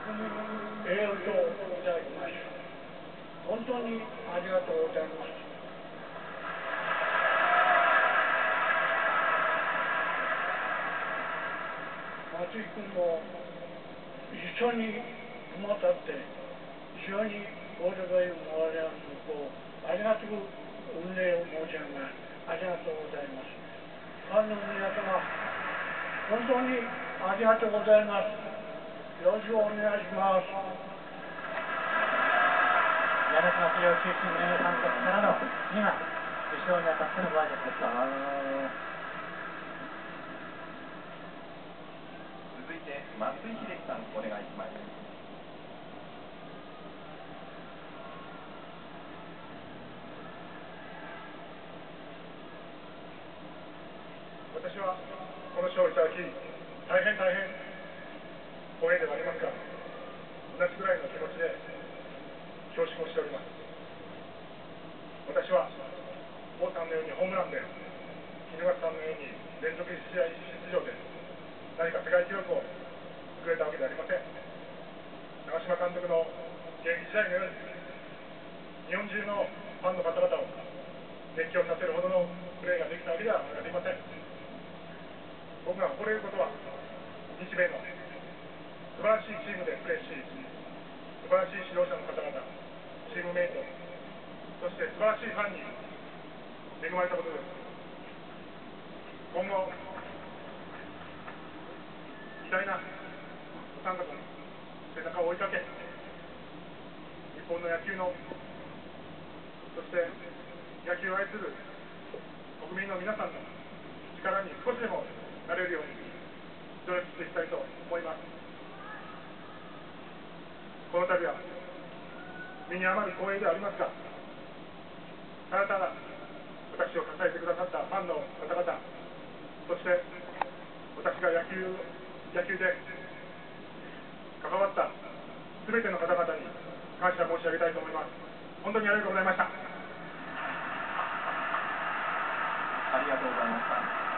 栄養といただきました本当にありがとうございます。松井君も一緒に馬立って一緒に大阪へ回ります。こうありがとう御礼を申し上げます。ありがとうございます。ファンの皆様本当にありがとうございます。よろしくお願いします中心監督からの今受賞にあたってのご挨拶でした続いて松井秀喜さんお願いします私はこの賞をいただき、大変大変光栄ではありますが、同じぐらいの気持ちで恐縮しております。私は王さんのようにホームランで、衣笠さんのように連続試合出場で、何か世界記録を作れたわけではありません。長嶋監督の現役時代のように、日本中のファンの方々を熱狂させるほどのプレーができたわけではありません。僕が誇れることは日米の素晴らしいチームでプレーし素晴らしい指導者の方々チームメイト。そして素晴らしいファンに恵まれたことです。今後偉大なお三方の背中を追いかけ日本の野球のそして野球を愛する国民の皆さんの力に少しでもなれるように努力していきたいと思いますこの度は身に余る光栄ではありますがただただ私を支えてくださったファンの方々そして私が野球野球で関わった全ての方々に感謝申し上げたいと思います。本当にありがとうございました。ありがとうございました。